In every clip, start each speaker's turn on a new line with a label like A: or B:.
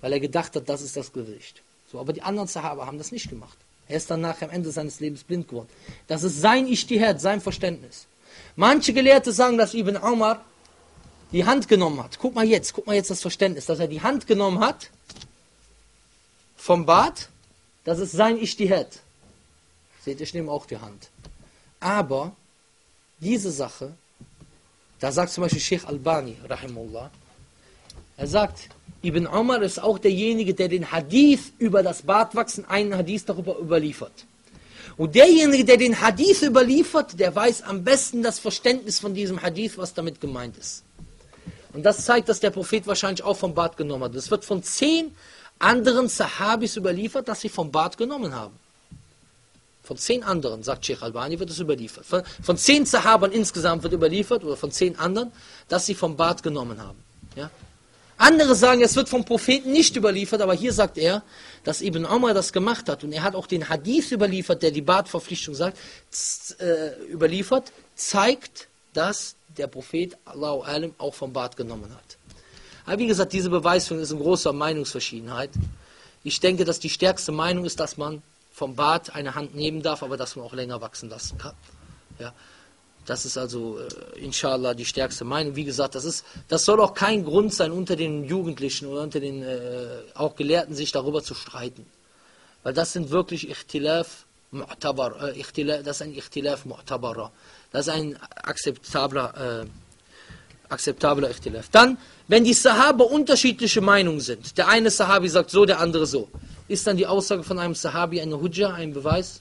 A: weil er gedacht hat, das ist das Gericht. So, aber die anderen Sahaba haben das nicht gemacht. Er ist dann nachher am Ende seines Lebens blind geworden. Das ist sein Ijtihad, sein Verständnis. Manche Gelehrte sagen, dass Ibn Umar die Hand genommen hat. Guck mal jetzt, guck mal jetzt das Verständnis, dass er die Hand genommen hat vom Bad, das ist sein Ijtihad. Seht ihr, ich nehme auch die Hand. Aber diese Sache, da sagt zum Beispiel Sheikh Albani, rahimullah, er sagt, Ibn Umar ist auch derjenige, der den Hadith über das Bartwachsen, einen Hadith darüber überliefert. Und derjenige, der den Hadith überliefert, der weiß am besten das Verständnis von diesem Hadith, was damit gemeint ist. Und das zeigt, dass der Prophet wahrscheinlich auch vom Bad genommen hat. Es wird von zehn anderen Sahabis überliefert, dass sie vom Bad genommen haben. Von zehn anderen, sagt Sheikh Albani, wird es überliefert. Von, von zehn Sahabern insgesamt wird überliefert, oder von zehn anderen, dass sie vom Bad genommen haben. Ja? Andere sagen, es wird vom Propheten nicht überliefert, aber hier sagt er, dass Ibn Umar das gemacht hat. Und er hat auch den Hadith überliefert, der die Badverpflichtung sagt, äh, überliefert, zeigt, dass der Prophet Allahu Alim auch vom Bad genommen hat. Aber wie gesagt, diese Beweisführung ist in großer Meinungsverschiedenheit. Ich denke, dass die stärkste Meinung ist, dass man vom Bart eine Hand nehmen darf, aber dass man auch länger wachsen lassen kann. Ja. Das ist also, äh, inshallah, die stärkste Meinung. Wie gesagt, das, ist, das soll auch kein Grund sein, unter den Jugendlichen oder unter den äh, auch Gelehrten sich darüber zu streiten. Weil das sind wirklich Ichtilaf Mu'tabar, äh, Ichtilaf, das ist ein Ichtilaf Mu'tabara. Das ist ein akzeptabler, äh, akzeptabler Ichtilaf. Dann, wenn die Sahaba unterschiedliche Meinungen sind, der eine Sahabi sagt so, der andere so, ist dann die Aussage von einem Sahabi eine Hujja, ein Beweis?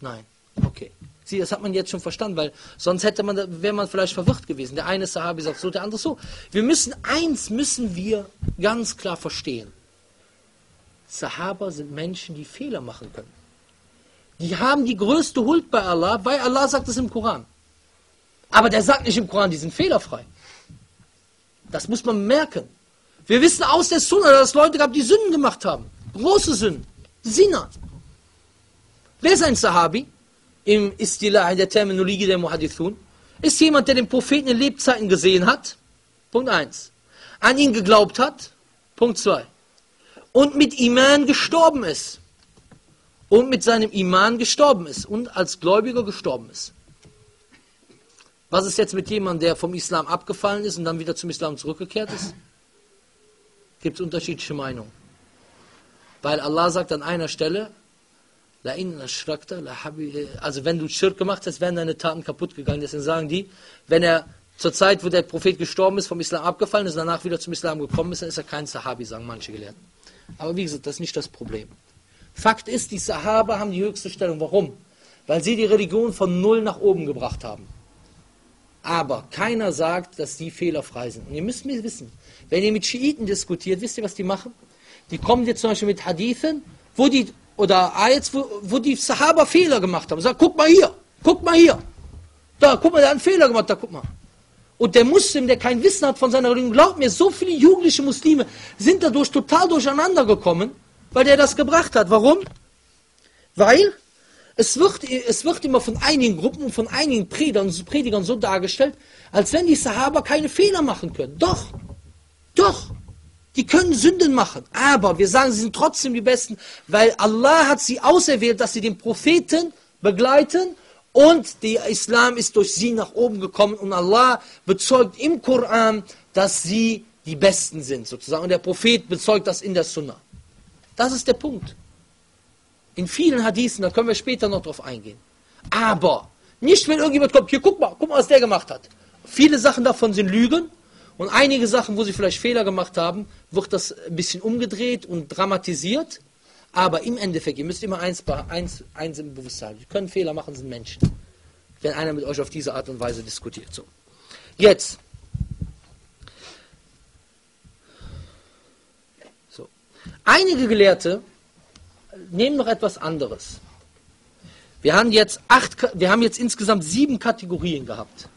A: Nein. Okay. Sieh, das hat man jetzt schon verstanden, weil sonst hätte man, wäre man vielleicht verwirrt gewesen. Der eine Sahabi sagt so, der andere so. Wir müssen, eins müssen wir ganz klar verstehen. Sahaba sind Menschen, die Fehler machen können. Die haben die größte Huld bei Allah, weil Allah sagt es im Koran. Aber der sagt nicht im Koran, die sind fehlerfrei. Das muss man merken. Wir wissen aus der Sunna, dass es Leute gab, die Sünden gemacht haben. Große Sünden. Sina. Wer ist ein Sahabi? Im Istilah, in der Terminologie der Muhadithun. Ist jemand, der den Propheten in Lebzeiten gesehen hat. Punkt 1. An ihn geglaubt hat. Punkt 2. Und mit Iman gestorben ist. Und mit seinem Iman gestorben ist. Und als Gläubiger gestorben ist. Was ist jetzt mit jemandem, der vom Islam abgefallen ist und dann wieder zum Islam zurückgekehrt ist? gibt es unterschiedliche Meinungen. Weil Allah sagt an einer Stelle, also wenn du Schirk gemacht hast, wären deine Taten kaputt gegangen. Deswegen sagen die, wenn er zur Zeit, wo der Prophet gestorben ist, vom Islam abgefallen ist, danach wieder zum Islam gekommen ist, dann ist er kein Sahabi, sagen manche Gelehrten. Aber wie gesagt, das ist nicht das Problem. Fakt ist, die Sahaba haben die höchste Stellung. Warum? Weil sie die Religion von null nach oben gebracht haben. Aber keiner sagt, dass die fehlerfrei sind. Und ihr müsst mir wissen, wenn ihr mit Schiiten diskutiert, wisst ihr, was die machen? Die kommen jetzt zum Beispiel mit Hadithen, wo die, oder Ayats, wo, wo die Sahaba Fehler gemacht haben. Sagen, guck mal hier, guck mal hier. Da, guck mal, der hat einen Fehler gemacht, da, guck mal. Und der Muslim, der kein Wissen hat von seiner Religion, glaubt mir, so viele jugendliche Muslime sind dadurch total durcheinander gekommen, weil der das gebracht hat. Warum? Weil es wird, es wird immer von einigen Gruppen und von einigen Predigern so dargestellt, als wenn die Sahaba keine Fehler machen können. Doch, doch, die können Sünden machen. Aber wir sagen, sie sind trotzdem die Besten, weil Allah hat sie auserwählt, dass sie den Propheten begleiten und der Islam ist durch sie nach oben gekommen und Allah bezeugt im Koran, dass sie die Besten sind sozusagen. Und der Prophet bezeugt das in der Sunnah. Das ist der Punkt. In vielen Hadithen, da können wir später noch drauf eingehen. Aber nicht, wenn irgendjemand kommt, hier guck mal, guck mal, was der gemacht hat. Viele Sachen davon sind Lügen und einige Sachen, wo sie vielleicht Fehler gemacht haben, wird das ein bisschen umgedreht und dramatisiert. Aber im Endeffekt, ihr müsst immer eins, eins, eins im Bewusstsein haben. Sie können Fehler machen, sind Menschen. Wenn einer mit euch auf diese Art und Weise diskutiert. So. Jetzt. So. Einige Gelehrte nehmen noch etwas anderes. Wir haben jetzt acht, wir haben jetzt insgesamt sieben Kategorien gehabt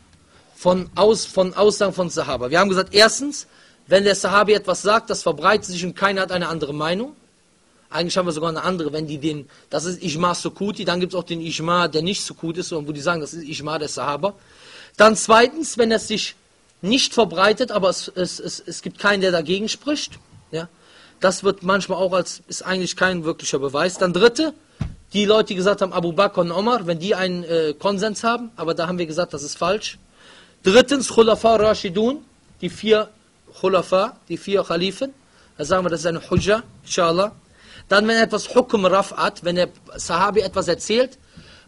A: von, Aus, von Aussagen von Sahaba. Wir haben gesagt, erstens, wenn der Sahabi etwas sagt, das verbreitet sich und keiner hat eine andere Meinung. Eigentlich haben wir sogar eine andere, wenn die den, das ist Ijma Sukuti, dann gibt es auch den Ijma, der nicht Sukut ist, wo die sagen, das ist Ijma der Sahaba. Dann zweitens, wenn es sich nicht verbreitet, aber es, es, es, es gibt keinen, der dagegen spricht. Ja? Das wird manchmal auch als, ist eigentlich kein wirklicher Beweis. Dann dritte, die Leute, die gesagt haben, Abu Bakr und Omar, wenn die einen äh, Konsens haben, aber da haben wir gesagt, das ist falsch. Drittens, Khulafa Rashidun, die vier Khulafa, die vier Khalifen. Da sagen wir, das ist eine Hujja, inshallah. Dann, wenn etwas Hukum Raf'at, wenn der Sahabi etwas erzählt,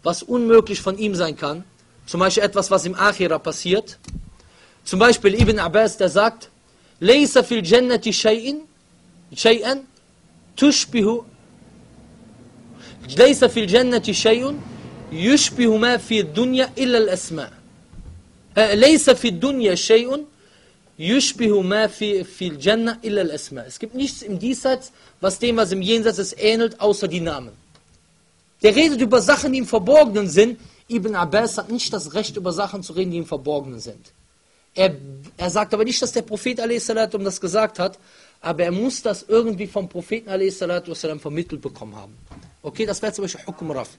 A: was unmöglich von ihm sein kann, zum Beispiel etwas, was im Akhira passiert. Zum Beispiel Ibn Abbas, der sagt, Laysa fil Jannati shay'in, shay'an, tushbihu, Laysa fil Jannati shay'un, yushbihu ma fi dunya illa al-asma. Al-asma. Es gibt nichts im Diesseits, was dem, was im Jenseits ist, ähnelt, außer die Namen. Der redet über Sachen, die im Verborgenen sind. Ibn Abbas hat nicht das Recht, über Sachen zu reden, die im Verborgenen sind. Er, er sagt aber nicht, dass der Prophet a.s. das gesagt hat, aber er muss das irgendwie vom Propheten a.s. vermittelt bekommen haben. Okay, das wäre zum Beispiel Hukum Raf.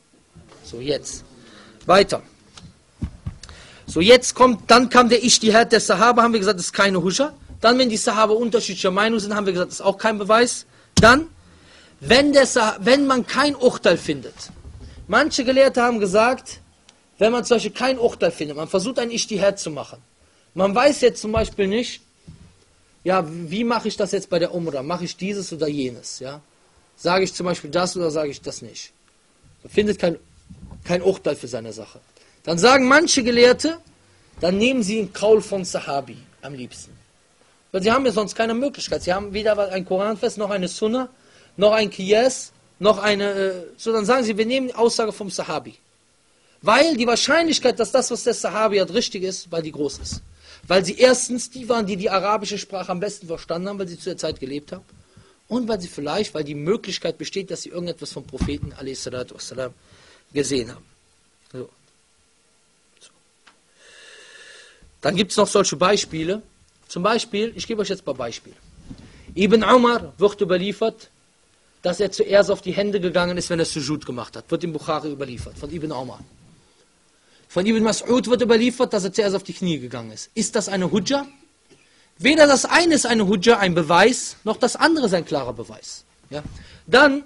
A: So, jetzt. Weiter. So, jetzt kommt, dann kam der Ishtihad der Sahaba, haben wir gesagt, das ist keine Husha. Dann, wenn die Sahaba unterschiedlicher Meinung sind, haben wir gesagt, das ist auch kein Beweis. Dann, wenn, der, wenn man kein Urteil findet. Manche Gelehrte haben gesagt, wenn man zum Beispiel kein Urteil findet, man versucht ein Ishtihad zu machen. Man weiß jetzt zum Beispiel nicht, ja, wie mache ich das jetzt bei der Umrah? Mache ich dieses oder jenes? Ja? Sage ich zum Beispiel das oder sage ich das nicht? Man findet kein, kein Urteil für seine Sache. Dann sagen manche Gelehrte, dann nehmen sie den Kaul von Sahabi am liebsten. Weil sie haben ja sonst keine Möglichkeit. Sie haben weder ein Koranfest, noch eine Sunna, noch ein Kiyas, noch eine, äh, so dann sagen sie, wir nehmen die Aussage vom Sahabi. Weil die Wahrscheinlichkeit, dass das, was der Sahabi hat, richtig ist, weil die groß ist. Weil sie erstens die waren, die die arabische Sprache am besten verstanden haben, weil sie zu der Zeit gelebt haben. Und weil sie vielleicht, weil die Möglichkeit besteht, dass sie irgendetwas vom Propheten wassalam, gesehen haben. So. So. Dann gibt es noch solche Beispiele. Zum Beispiel, ich gebe euch jetzt ein paar Beispiele. Ibn Umar wird überliefert, dass er zuerst auf die Hände gegangen ist, wenn er Sujud gemacht hat. Wird im Bukhari überliefert, von Ibn Umar. Von Ibn Mas'ud wird überliefert, dass er zuerst auf die Knie gegangen ist. Ist das eine Hujja? Weder das eine ist eine Hujja, ein Beweis, noch das andere ist ein klarer Beweis. Ja? Dann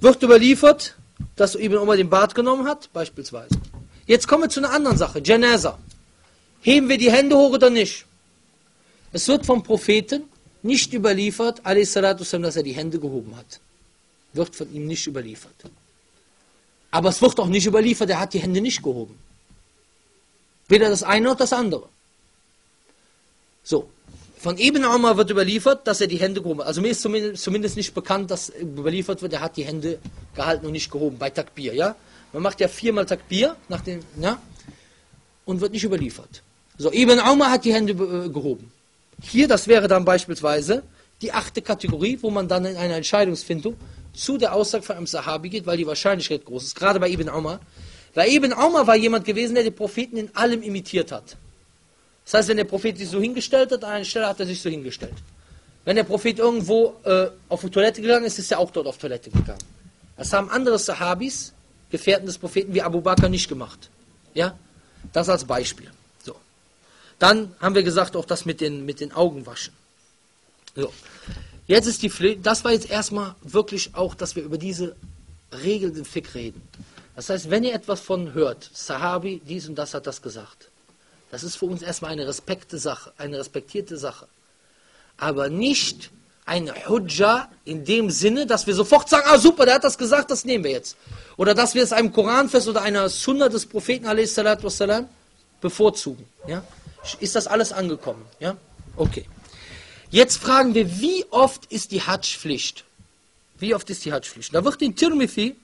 A: wird überliefert, dass Ibn Umar den Bart genommen hat, beispielsweise. Jetzt kommen wir zu einer anderen Sache, Janaza. Heben wir die Hände hoch oder nicht? Es wird vom Propheten nicht überliefert, dass er die Hände gehoben hat. Wird von ihm nicht überliefert. Aber es wird auch nicht überliefert, er hat die Hände nicht gehoben. Weder das eine noch das andere. So, von Ibn Umar wird überliefert, dass er die Hände gehoben hat. Also mir ist zumindest, zumindest, nicht bekannt, dass überliefert wird, er hat die Hände gehalten und nicht gehoben, bei Takbir, ja. Man macht ja viermal Takbir, nach dem, ja, und wird nicht überliefert. So, Ibn Umar hat die Hände äh, gehoben. Hier, das wäre dann beispielsweise die achte Kategorie, wo man dann in einer Entscheidungsfindung zu der Aussage von einem Sahabi geht, weil die Wahrscheinlichkeit groß ist, gerade bei Ibn Umar. Weil Ibn Umar war jemand gewesen, der die Propheten in allem imitiert hat. Das heißt, wenn der Prophet sich so hingestellt hat, an einer Stelle hat er sich so hingestellt. Wenn der Prophet irgendwo äh, auf die Toilette gegangen ist, ist er auch dort auf die Toilette gegangen. Das haben andere Sahabis, Gefährten des Propheten wie Abu Bakr nicht gemacht. Ja, das als Beispiel. Dann haben wir gesagt, auch das mit den, mit den Augenwaschen. So. Jetzt ist die Pflicht, das war jetzt erstmal wirklich auch, dass wir über diese Regeln im Fick reden. Das heißt, wenn ihr etwas von hört, Sahabi, dies und das hat das gesagt. Das ist für uns erstmal eine respekte Sache, eine respektierte Sache. Aber nicht eine Hujja in dem Sinne, dass wir sofort sagen, ah super, der hat das gesagt, das nehmen wir jetzt. Oder dass wir es einem Koranfest oder einer Sunna des Propheten wassalam, bevorzugen. Ja? Ist das alles angekommen? Ja? Okay. Jetzt fragen wir, wie oft ist die Hajj-Pflicht? Wie oft ist die Hajj-Pflicht? Da wird in Tirmithi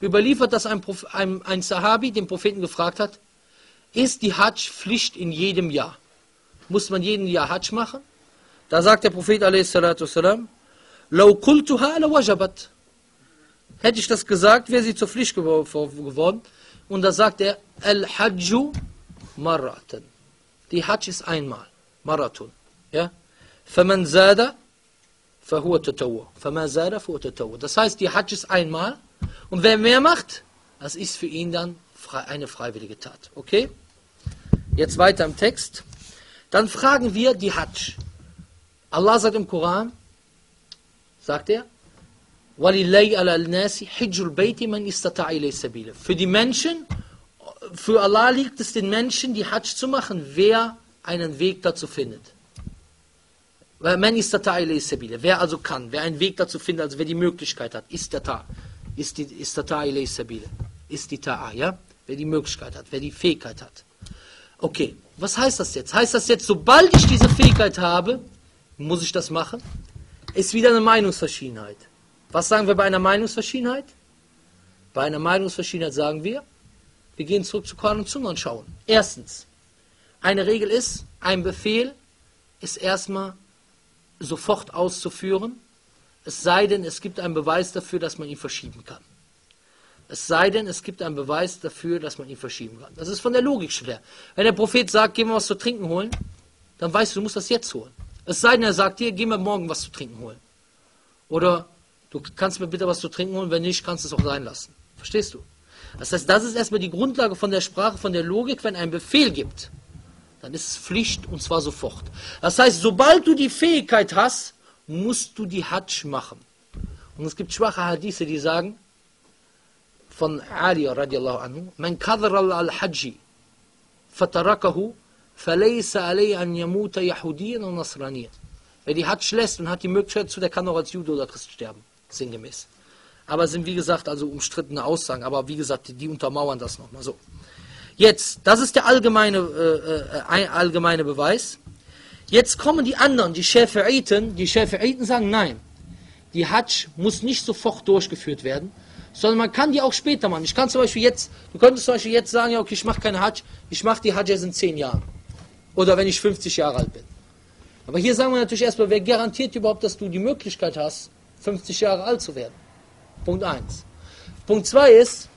A: überliefert, dass ein, ein, ein Sahabi den Propheten gefragt hat, ist die Hajj-Pflicht in jedem Jahr? Muss man jeden Jahr Hajj machen? Da sagt der Prophet wajabat. Hätte ich das gesagt, wäre sie zur Pflicht geworden. Und da sagt er, Al-Hajju marratan. Die Hajj ist einmal. Marathon. Ja? فَمَنْ زَادَ فَهُوَ تَتَوَّ فَمَنْ زَادَ فَهُوَ تَتَوَّ Das heißt, die Hajj ist einmal. Und wer mehr macht, das ist für ihn dann eine freiwillige Tat. Okay? Jetzt weiter im Text. Dann fragen wir die Hajj. Allah sagt im Koran, sagt er, وَلِلَّهِ عَلَى النَّاسِ حِجُّ الْبَيْتِ مَنْ إِسْتَطَعَ إِلَيْهِ سَبِيلًا Für die Menschen, für Allah liegt es den Menschen, die Hajj zu machen, wer einen Weg dazu findet. Wer also kann, wer einen Weg dazu findet, also wer die Möglichkeit hat, istata, ist die istata sabila. Ist die ta'a, ja? Wer die Möglichkeit hat, wer die Fähigkeit hat. Okay, was heißt das jetzt? Heißt das jetzt, sobald ich diese Fähigkeit habe, muss ich das machen? Ist wieder eine Meinungsverschiedenheit. Was sagen wir bei einer Meinungsverschiedenheit? Bei einer Meinungsverschiedenheit sagen wir, wir gehen zurück zu Koran und Sunna und schauen. Erstens, eine Regel ist, ein Befehl ist erstmal sofort auszuführen, es sei denn, es gibt einen Beweis dafür, dass man ihn verschieben kann. Es sei denn, es gibt einen Beweis dafür, dass man ihn verschieben kann. Das ist von der Logik schwer. Wenn der Prophet sagt, geh mal was zu trinken holen, dann weißt du, du musst das jetzt holen. Es sei denn, er sagt dir, geh mal morgen was zu trinken holen. Oder du kannst mir bitte was zu trinken holen, wenn nicht, kannst du es auch sein lassen. Verstehst du? Das heißt, das ist erstmal die Grundlage von der Sprache, von der Logik, wenn ein Befehl gibt dann ist es Pflicht und zwar sofort. Das heißt, sobald du die Fähigkeit hast, musst du die Hajj machen. Und es gibt schwache Hadithe, die sagen, von Ali radiallahu anhu, man kadhar al-Hajji, fatarakahu, falaysa alay an yamuta yahudiyan und nasraniyan. Wer die Hajj lässt und hat die Möglichkeit zu, der kann auch als Jude oder Christ sterben. Sinngemäß. Aber sind wie gesagt also umstrittene Aussagen, aber wie gesagt, die untermauern das nochmal so. Jetzt, das ist der allgemeine, äh, äh, allgemeine Beweis. Jetzt kommen die anderen, die Schäferiten. Die Schäferiten sagen, nein, die Hajj muss nicht sofort durchgeführt werden, sondern man kann die auch später machen. Ich kann zum Beispiel jetzt, du könntest zum Beispiel jetzt sagen, ja, okay, ich mache keine Hajj, ich mache die Hajj erst in 10 Jahren. Oder wenn ich 50 Jahre alt bin. Aber hier sagen wir natürlich erstmal, wer garantiert überhaupt, dass du die Möglichkeit hast, 50 Jahre alt zu werden? Punkt 1. Punkt 2 ist,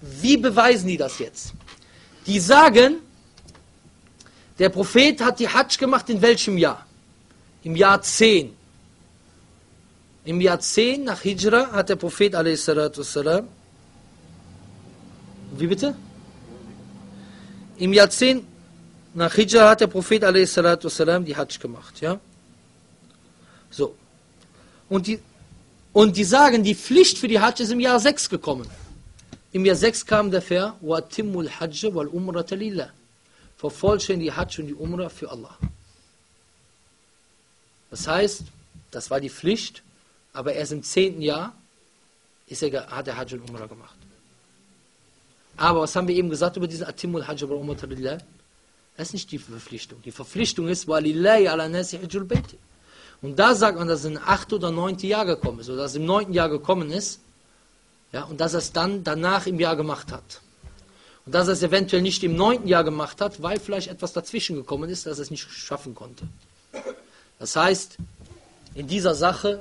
A: wie beweisen die das jetzt? Die sagen, der Prophet hat die Hajj gemacht in welchem Jahr? Im Jahr 10. Im Jahr 10 nach Hijra hat der Prophet wassalam, wie bitte? Im Jahr 10 nach Hijra hat der Prophet wassalam, die Hajj gemacht. Ja? So. Und die, und die sagen, die Pflicht für die Hajj ist im Jahr 6 gekommen. Im Jahr 6 kam der Vers, وَأَتِمُّ الْحَجَّ وَالْأُمْرَةَ لِلَّهِ Vervollständige die Hajj und die Umrah für Allah. Das heißt, das war die Pflicht, aber erst im zehnten Jahr ist er, hat er Hajj und Umrah gemacht. Aber was haben wir eben gesagt über diesen Atimul Hajj wa Umrah lillah? Das ist nicht die Verpflichtung. Die Verpflichtung ist, وَلِلَّهِ عَلَى نَاسِ حِجُّ الْبَيْتِ und da sagt man, dass es im achten oder neunten Jahr gekommen ist, oder dass es im neunten Jahr gekommen ist, ja, und dass er es dann danach im Jahr gemacht hat. Und dass er es eventuell nicht im neunten Jahr gemacht hat, weil vielleicht etwas dazwischen gekommen ist, dass er es nicht schaffen konnte. Das heißt, in dieser Sache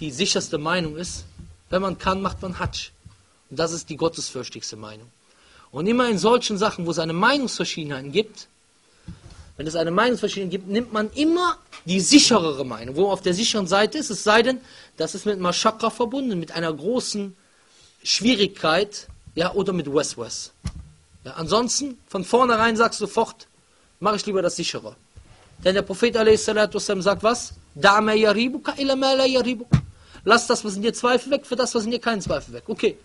A: die sicherste Meinung ist, wenn man kann, macht man Hatsch. Und das ist die gottesfürchtigste Meinung. Und immer in solchen Sachen, wo es eine Meinungsverschiedenheit gibt, wenn es eine Meinungsverschiedenheit gibt, nimmt man immer die sicherere Meinung, wo man auf der sicheren Seite ist, es sei denn, das ist mit Mashakra verbunden, mit einer großen Schwierigkeit ja, oder mit Wes-Wes. Ja, ansonsten, von vornherein sagst du sofort, mache ich lieber das sichere. Denn der Prophet a.s. sagt was? Lass das, was in dir Zweifel weg, für das, was in dir keinen Zweifel weg. Okay.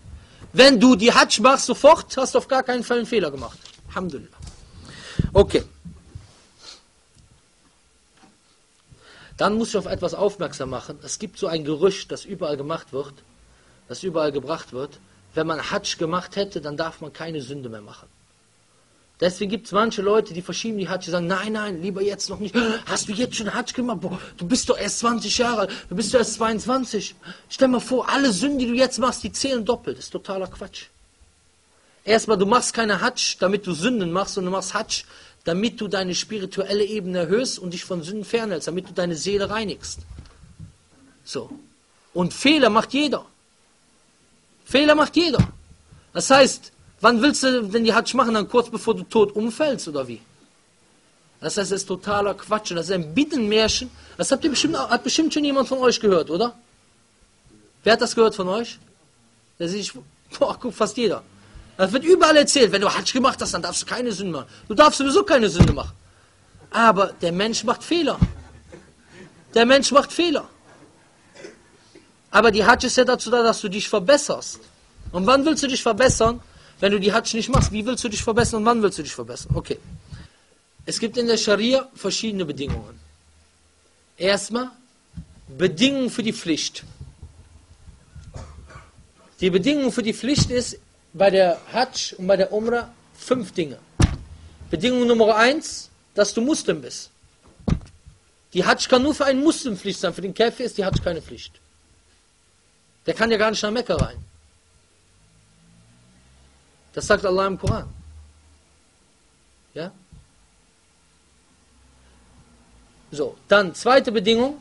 A: Wenn du die Hajj machst sofort, hast du auf gar keinen Fall einen Fehler gemacht. Alhamdulillah. Okay. Dann muss ich auf etwas aufmerksam machen. Es gibt so ein Gerücht, das überall gemacht wird das überall gebracht wird, wenn man Hajj gemacht hätte, dann darf man keine Sünde mehr machen. Deswegen gibt es manche Leute, die verschieben die Hajj, die sagen, nein, nein, lieber jetzt noch nicht. Hast du jetzt schon Hajj gemacht? Boah, du bist doch erst 20 Jahre alt, du bist doch erst 22. Stell mal vor, alle Sünden, die du jetzt machst, die zählen doppelt. Das ist totaler Quatsch. Erstmal, du machst keine Hajj, damit du Sünden machst, sondern du machst Hajj, damit du deine spirituelle Ebene erhöhst und dich von Sünden fernhältst, damit du deine Seele reinigst. So. Und Fehler macht jeder. Fehler macht jeder. Das heißt, wann willst du denn die Hatsch machen? Dann kurz bevor du tot umfällst oder wie? Das heißt, es ist totaler Quatsch. Das ist ein Bittenmärchen. Das habt ihr bestimmt, hat bestimmt schon jemand von euch gehört, oder? Wer hat das gehört von euch? Das ist, boah, guck, fast jeder. Das wird überall erzählt. Wenn du Hatsch gemacht hast, dann darfst du keine Sünde machen. Du darfst sowieso keine Sünde machen. Aber der Mensch macht Fehler. Der Mensch macht Fehler. Aber die Hajj ist ja dazu da, dass du dich verbesserst. Und wann willst du dich verbessern, wenn du die Hajj nicht machst? Wie willst du dich verbessern und wann willst du dich verbessern? Okay. Es gibt in der Scharia verschiedene Bedingungen. Erstmal Bedingungen für die Pflicht. Die Bedingung für die Pflicht ist bei der Hajj und bei der Umrah fünf Dinge. Bedingung Nummer eins, dass du Muslim bist. Die Hajj kann nur für einen Muslim Pflicht sein. Für den Käfer ist die Hajj keine Pflicht. Der kann ja gar nicht nach Mekka rein. Das sagt Allah im Koran. Ja? So, dann zweite Bedingung,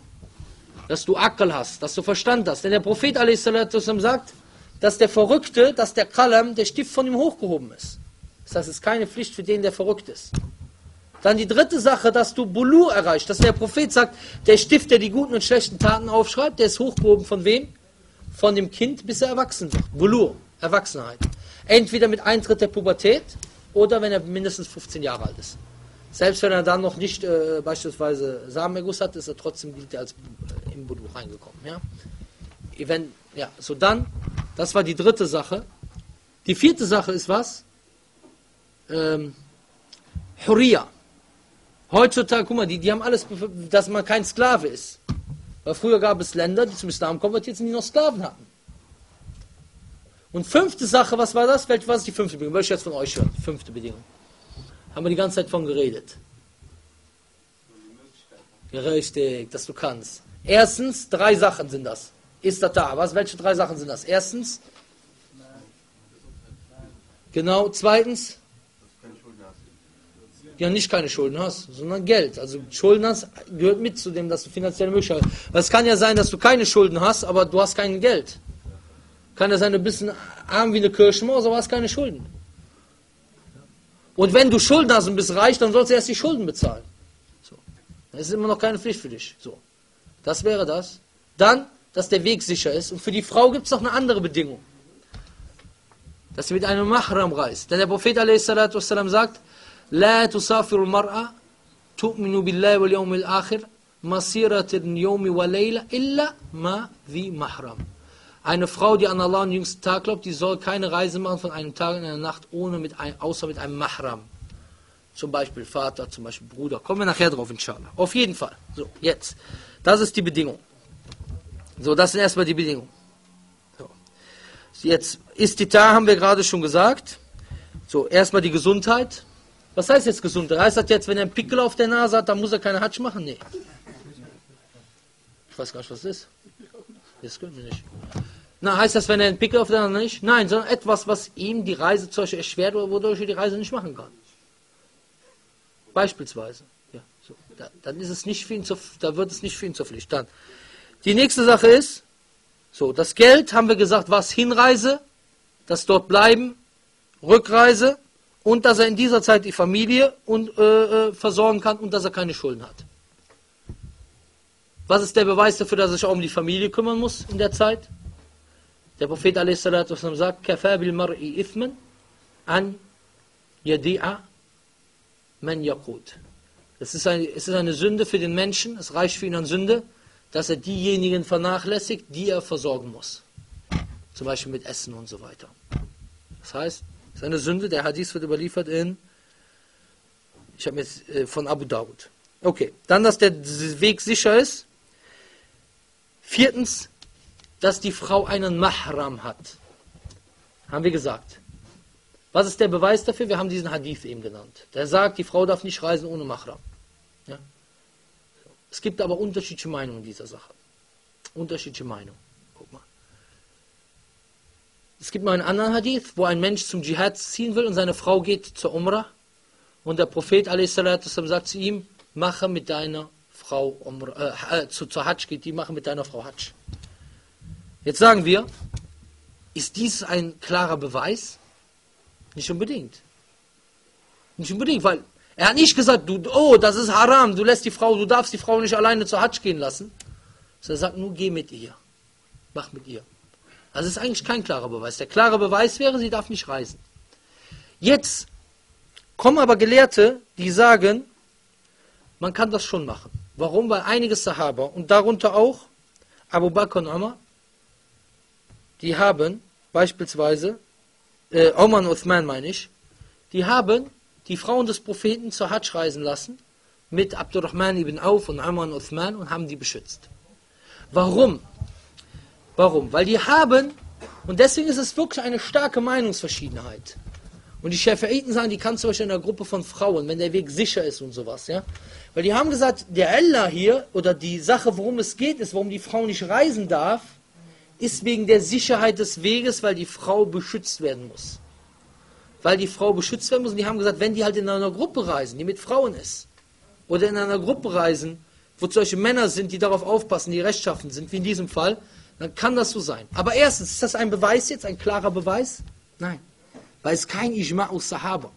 A: dass du Akkel hast, dass du Verstand hast. Denn der Prophet a.s. sagt, dass der Verrückte, dass der Kalam, der Stift von ihm hochgehoben ist. Das heißt, es ist keine Pflicht für den, der verrückt ist. Dann die dritte Sache, dass du Bulu erreichst, dass der Prophet sagt, der Stift, der die guten und schlechten Taten aufschreibt, der ist hochgehoben von wem? Von dem Kind, bis er erwachsen wird. Bulu, Erwachsenheit. Entweder mit Eintritt der Pubertät oder wenn er mindestens 15 Jahre alt ist. Selbst wenn er dann noch nicht äh, beispielsweise Samenerguss hat, ist er trotzdem gilt er als äh, im Bulu reingekommen. Ja? Wenn, ja, so dann, das war die dritte Sache. Die vierte Sache ist was? Ähm, Huria. Heutzutage, guck mal, die, die haben alles, dass man kein Sklave ist. Weil früher gab es Länder, die zum Islam sind, die noch Sklaven hatten. Und fünfte Sache, was war das? Was ist die fünfte Bedingung? Ich jetzt von euch hören? Fünfte Bedingung. Haben wir die ganze Zeit von geredet. Richtig, dass du kannst. Erstens, drei Sachen sind das. Ist das da? Was? Welche drei Sachen sind das? Erstens, genau. Zweitens, ja nicht keine Schulden hast, sondern Geld. Also Schulden hast gehört mit zu dem, dass du finanzielle Möglichkeiten hast. Weil es kann ja sein, dass du keine Schulden hast, aber du hast kein Geld. Kann ja sein, du bist ein arm wie eine Kirchenmaus, aber hast keine Schulden. Und wenn du Schulden hast und bist reich, dann sollst du erst die Schulden bezahlen. So. Das ist immer noch keine Pflicht für dich. So. Das wäre das. Dann, dass der Weg sicher ist. Und für die Frau gibt es noch eine andere Bedingung. Dass sie mit einem Mahram reist. Denn der Prophet a.s. sagt, La tusafiru mar'a tu'minu billahi wal yawmil akhir masiratin yawmi wa layla illa ma. Eine Frau, die an Allah am jüngsten Tag glaubt, die soll keine Reise machen von einem Tag in eine Nacht, ohne mit ein, außer mit einem Mahram. Zum Beispiel Vater, zum Beispiel Bruder. Kommen wir nachher drauf, inshallah. Auf jeden Fall. So, jetzt. Das ist die Bedingung. So, das sind erstmal die Bedingungen. So. Jetzt, Istita haben wir gerade schon gesagt. So, erstmal die Gesundheit. Was heißt jetzt Gesundheit? Heißt das jetzt, wenn er einen Pickel auf der Nase hat, dann muss er keine Hatsch machen? Nee. Ich weiß gar nicht, was das ist. Das können wir nicht. Na, heißt das, wenn er einen Pickel auf der Nase nicht? Nein, sondern etwas, was ihm die Reise zum Beispiel erschwert oder wodurch er die Reise nicht machen kann. Beispielsweise. Ja, so. da, dann ist es nicht für ihn zur, da wird es nicht für ihn zur Pflicht. Dann. Die nächste Sache ist, so, das Geld haben wir gesagt, was Hinreise, das dort bleiben, Rückreise, und dass er in dieser Zeit die Familie und, äh, äh, versorgen kann und dass er keine Schulden hat. Was ist der Beweis dafür, dass er sich auch um die Familie kümmern muss in der Zeit? Der Prophet a.s. sagt, Kafa bil mar'i ithman an yadi'a man eine, es ist eine Sünde für den Menschen, es reicht für ihn an Sünde, dass er diejenigen vernachlässigt, die er versorgen muss. Zum Beispiel mit Essen und so weiter. Das heißt, das ist eine Sünde. Der Hadith wird überliefert in, ich habe jetzt äh, von Abu Dawud. Okay, dann, dass der Weg sicher ist. Viertens, dass die Frau einen Mahram hat. Haben wir gesagt. Was ist der Beweis dafür? Wir haben diesen Hadith eben genannt. Der sagt, die Frau darf nicht reisen ohne Mahram. Es gibt aber unterschiedliche Meinungen in dieser Sache. Unterschiedliche Meinungen. Es gibt noch einen anderen Hadith, wo ein Mensch zum Dschihad ziehen will und seine Frau geht zur Umrah. Und der Prophet a.s. sagt zu ihm, mache mit deiner Frau Umrah, äh, zu, zur Hajj geht die, mache mit deiner Frau Hajj. Jetzt sagen wir, ist dies ein klarer Beweis? Nicht unbedingt. Nicht unbedingt, weil er hat nicht gesagt, du, oh, das ist haram, du lässt die Frau, du darfst die Frau nicht alleine zur Hajj gehen lassen. Sondern er sagt nur, geh mit ihr. Mach mit ihr. Das ist eigentlich kein klarer Beweis. Der klare Beweis wäre, sie darf nicht reisen. Jetzt kommen aber Gelehrte, die sagen, man kann das schon machen. Warum? Weil einige Sahaba und darunter auch Abu Bakr und Umar die haben beispielsweise, äh, Oman und Uthman meine ich, die haben die Frauen des Propheten zur Hajj reisen lassen mit Abdurrahman ibn Auf und Umar und Uthman und haben die beschützt. Warum? Warum? Weil die haben, und deswegen ist es wirklich eine starke Meinungsverschiedenheit. Und die Schäferiten sagen, die kann zum Beispiel in einer Gruppe von Frauen, wenn der Weg sicher ist und sowas, ja. Weil die haben gesagt, der Allah hier, oder die Sache, worum es geht, ist, warum die Frau nicht reisen darf, ist wegen der Sicherheit des Weges, weil die Frau beschützt werden muss. Weil die Frau beschützt werden muss. Und die haben gesagt, wenn die halt in einer Gruppe reisen, die mit Frauen ist, oder in einer Gruppe reisen, wo solche Männer sind, die darauf aufpassen, die rechtschaffen sind, wie in diesem Fall, dann kann das so sein. Aber erstens, ist das ein Beweis jetzt, ein klarer Beweis? Nein. Weil es kein Ijma' aus Sahaba.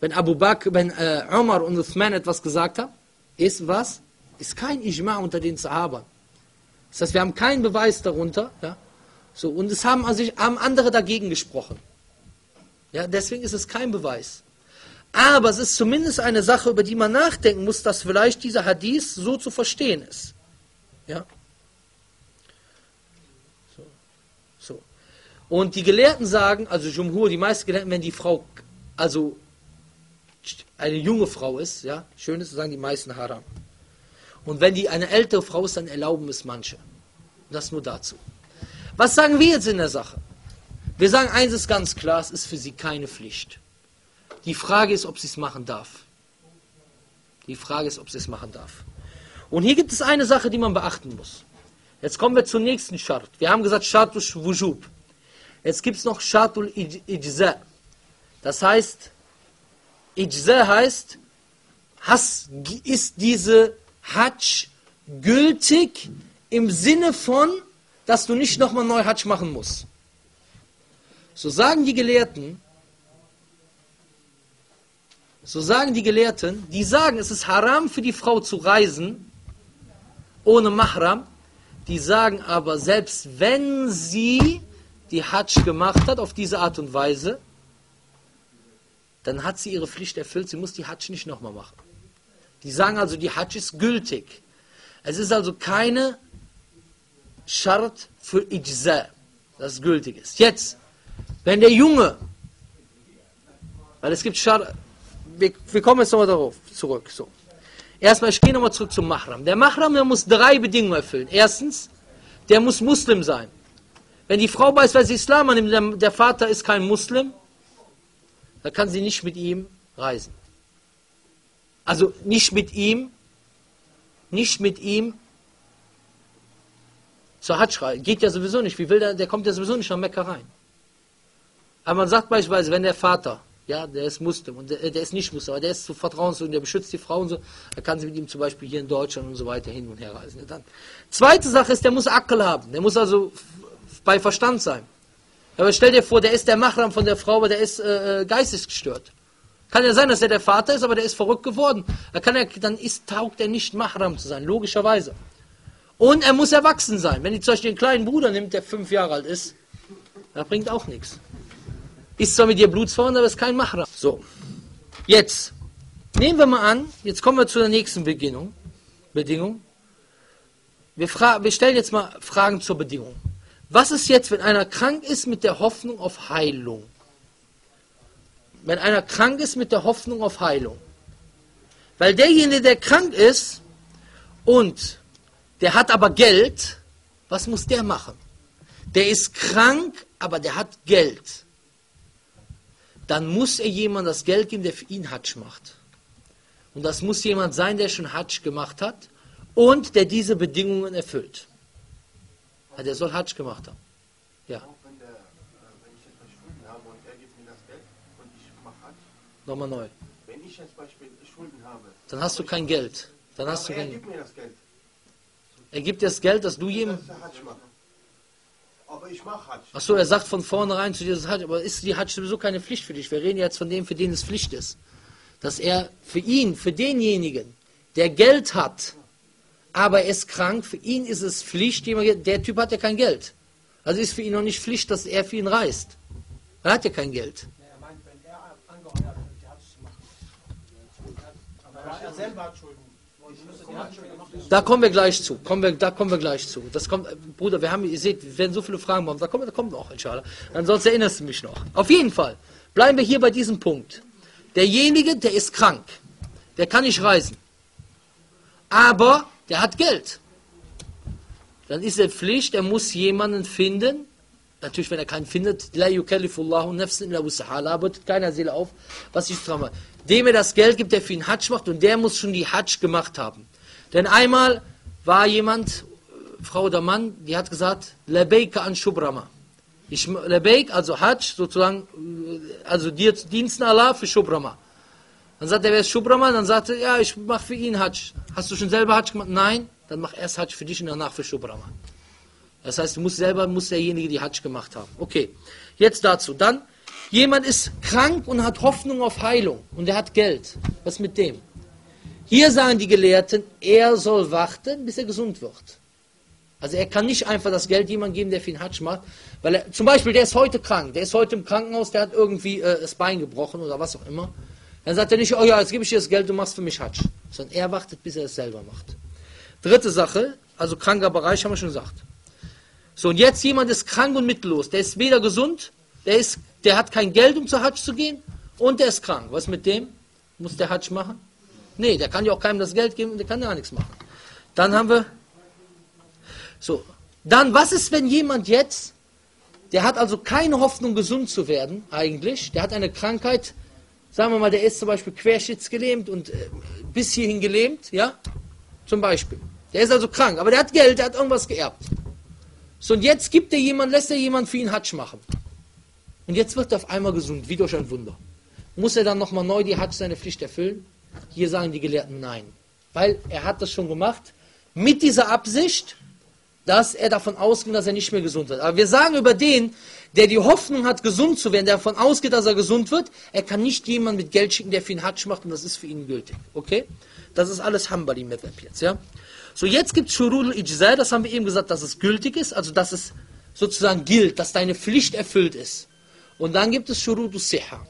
A: Wenn Abu Bakr, wenn äh, Umar und Uthman etwas gesagt haben, ist was? Ist kein Ijma' unter den Sahabern. Das heißt, wir haben keinen Beweis darunter. Ja? So, und es haben, also, haben andere dagegen gesprochen. Ja, deswegen ist es kein Beweis. Aber es ist zumindest eine Sache, über die man nachdenken muss, dass vielleicht dieser Hadith so zu verstehen ist. Ja? So. so. Und die Gelehrten sagen, also Jumhur, die meisten Gelehrten, wenn die Frau, also eine junge Frau ist, ja, schön ist, sagen die meisten Haram. Und wenn die eine ältere Frau ist, dann erlauben es manche. Das nur dazu. Was sagen wir jetzt in der Sache? Wir sagen, eins ist ganz klar, es ist für sie keine Pflicht. Die Frage ist, ob sie es machen darf. Die Frage ist, ob sie es machen darf. Und hier gibt es eine Sache, die man beachten muss. Jetzt kommen wir zum nächsten Schart. Wir haben gesagt Shartul Wujub. Jetzt gibt es noch Shartul Ijza. Das heißt, Ijza heißt, ist diese Hajj gültig im Sinne von, dass du nicht nochmal neu Hajj machen musst. So sagen die Gelehrten, so sagen die Gelehrten, die sagen, es ist haram für die Frau zu reisen, ohne Mahram. Die sagen aber, selbst wenn sie die Hajj gemacht hat, auf diese Art und Weise, dann hat sie ihre Pflicht erfüllt, sie muss die Hajj nicht nochmal machen. Die sagen also, die Hajj ist gültig. Es ist also keine Schart für Ijza, das gültig ist. Jetzt, wenn der Junge, weil es gibt Schart, wir, wir kommen jetzt nochmal darauf zurück. So. Erstmal, ich gehe nochmal zurück zum Mahram. Der Mahram, der muss drei Bedingungen erfüllen. Erstens, der muss Muslim sein. Wenn die Frau beispielsweise Islam annimmt, der, der Vater ist kein Muslim, dann kann sie nicht mit ihm reisen. Also nicht mit ihm, nicht mit ihm zur reisen. Geht ja sowieso nicht. Wie will der, der kommt ja sowieso nicht nach Mekka rein. Aber man sagt beispielsweise, wenn der Vater ja, der ist Muslim und der, der ist nicht Muslim, aber der ist so vertrauenswürdig, der beschützt die Frauen und so. Da kann sie mit ihm zum Beispiel hier in Deutschland und so weiter hin und her reisen. Dann. Zweite Sache ist, der muss Akkel haben. Der muss also bei Verstand sein. Aber stell dir vor, der ist der Machram von der Frau, aber der ist äh, äh, geistesgestört. Kann ja sein, dass er der Vater ist, aber der ist verrückt geworden. Da kann er, dann ist, taugt er nicht Machram zu sein, logischerweise. Und er muss erwachsen sein. Wenn die zum Beispiel den kleinen Bruder nimmt, der fünf Jahre alt ist, das bringt auch nichts. Ist zwar mit ihr Blutsverwandt, aber ist kein Mahram. So, jetzt nehmen wir mal an, jetzt kommen wir zu der nächsten Bedingung. Bedingung. Wir, wir stellen jetzt mal Fragen zur Bedingung. Was ist jetzt, wenn einer krank ist mit der Hoffnung auf Heilung? Wenn einer krank ist mit der Hoffnung auf Heilung. Weil derjenige, der krank ist und der hat aber Geld, was muss der machen? Der ist krank, aber der hat Geld dann muss er jemand das Geld geben, der für ihn Hatsch macht. Und das muss jemand sein, der schon Hatsch gemacht hat und der diese Bedingungen erfüllt. Ja, der soll Hatsch gemacht haben. Ja. Nochmal neu. Wenn ich jetzt Beispiel Schulden habe, dann hast du kein Geld. Dann hast du kein er gibt mir das Geld. Er gibt dir das Geld, dass du jedem. Aber ich mache Hajj. Achso, er sagt von vornherein zu dir, das Hajj, aber ist die Hajj sowieso keine Pflicht für dich? Wir reden jetzt von dem, für den es Pflicht ist. Dass er für ihn, für denjenigen, der Geld hat, aber er ist krank, für ihn ist es Pflicht, der Typ hat ja kein Geld. Also ist für ihn noch nicht Pflicht, dass er für ihn reist. Er hat ja kein Geld. Er meint, wenn er angeheuert wird, die Hajj zu machen. Aber er selber hat Schulden. Da kommen wir gleich zu. Kommen wir, da kommen wir gleich zu. Das kommt, Bruder, wir haben, ihr seht, wir werden so viele Fragen machen. Da kommen, da kommt noch, inshallah. Ansonsten erinnerst du mich noch. Auf jeden Fall. Bleiben wir hier bei diesem Punkt. Derjenige, der ist krank. Der kann nicht reisen. Aber der hat Geld. Dann ist er Pflicht, er muss jemanden finden. Natürlich, wenn er keinen findet, la yukallifullahu nafsan illa wusaha, arbeitet keiner Seele auf, was ich dran Dem er das Geld gibt, der für ihn Hajj macht und der muss schon die Hajj gemacht haben. Denn einmal war jemand, Frau oder Mann, die hat gesagt, Lebeika an Shubrama. Ich, Lebeik, also Hajj, sozusagen, also dir diensten Allah für Shubrama. Dann sagt er, wer ist Shubrama? Dann sagt er, ja, ich mache für ihn Hajj. Hast du schon selber Hajj gemacht? Nein, dann mach erst Hajj für dich und danach für Shubrama. Das heißt, du musst selber, muss derjenige die Hajj gemacht haben. Okay, jetzt dazu. Dann, jemand ist krank und hat Hoffnung auf Heilung und er hat Geld. Was mit dem? Hier sagen die Gelehrten, er soll warten, bis er gesund wird. Also er kann nicht einfach das Geld jemandem geben, der für ihn Hatsch macht, weil er, zum Beispiel, der ist heute krank, der ist heute im Krankenhaus, der hat irgendwie äh, das Bein gebrochen oder was auch immer. Dann sagt er nicht, oh ja, jetzt gebe ich dir das Geld, du machst für mich Hatsch. Sondern er wartet, bis er es selber macht. Dritte Sache, also kranker Bereich, haben wir schon gesagt. So, und jetzt jemand ist krank und mittellos, der ist weder gesund, der, ist, der hat kein Geld, um zur Hatsch zu gehen, und der ist krank. Was mit dem? Muss der Hatsch machen? Nee, der kann ja auch keinem das Geld geben der kann ja nichts machen. Dann haben wir, so, dann was ist, wenn jemand jetzt, der hat also keine Hoffnung, gesund zu werden, eigentlich, der hat eine Krankheit, sagen wir mal, der ist zum Beispiel querschnittsgelähmt und äh, bis hierhin gelähmt, ja, zum Beispiel. Der ist also krank, aber der hat Geld, der hat irgendwas geerbt. So, und jetzt gibt er jemand, lässt er jemand für ihn Hatsch machen. Und jetzt wird er auf einmal gesund, wie durch ein Wunder. Muss er dann nochmal neu die Hatsch seine Pflicht erfüllen? Hier sagen die Gelehrten nein. Weil er hat das schon gemacht, mit dieser Absicht, dass er davon ausgeht, dass er nicht mehr gesund wird. Aber wir sagen über den, der die Hoffnung hat, gesund zu werden, der davon ausgeht, dass er gesund wird, er kann nicht jemanden mit Geld schicken, der für ihn Hatsch macht und das ist für ihn gültig. Okay? Das ist alles Hambali Madhab jetzt, ja? So, jetzt gibt es Shurul Ijza, das haben wir eben gesagt, dass es gültig ist, also dass es sozusagen gilt, dass deine Pflicht erfüllt ist. Und dann gibt es Shurul Siha.